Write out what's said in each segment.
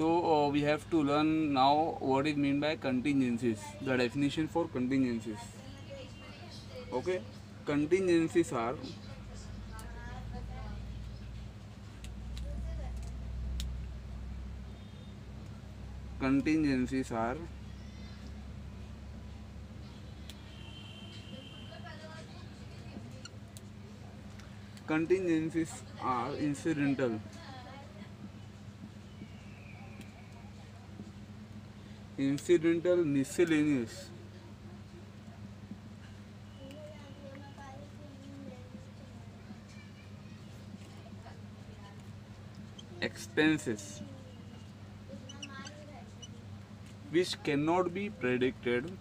So uh, we have to learn now what is mean by contingencies, the definition for contingencies. Okay, contingencies are contingencies are contingencies are incidental incidental miscellaneous expenses which cannot be predicted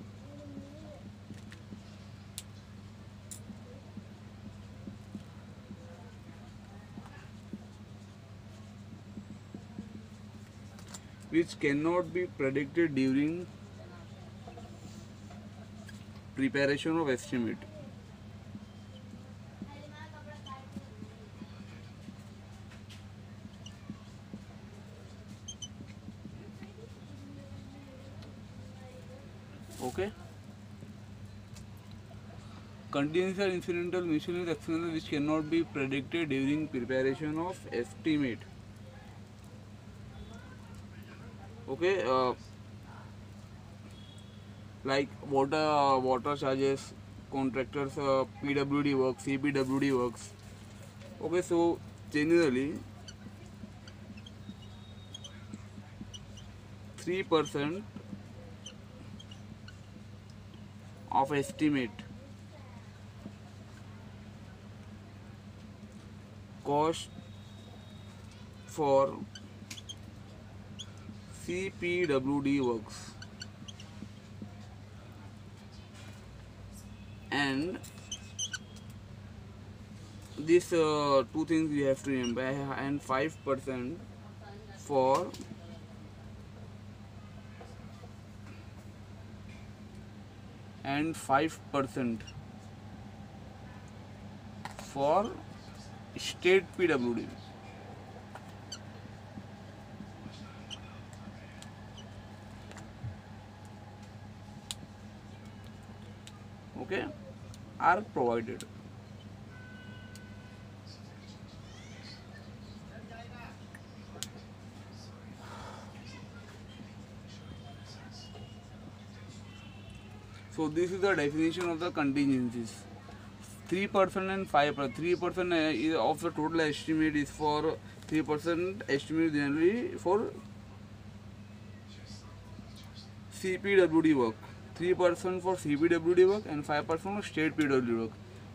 which cannot be predicted during preparation of estimate. Okay. Continuous or incidental machine is exceptional which cannot be predicted during preparation of estimate. Okay, uh, like water charges, contractors, uh, PWD works, CPWD works. Okay, so generally 3% of estimate cost for CPWD works and these uh, two things you have to remember and 5% for and 5% for state PWD okay are provided so this is the definition of the contingencies 3% and 5% 3% of the total estimate is for 3% estimate generally for CPWD work 3% for CPWD work and 5% for state PWD work.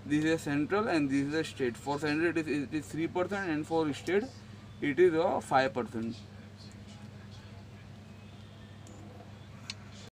This is a central and this is a state. For central it is, it is 3% and for state it is 5%.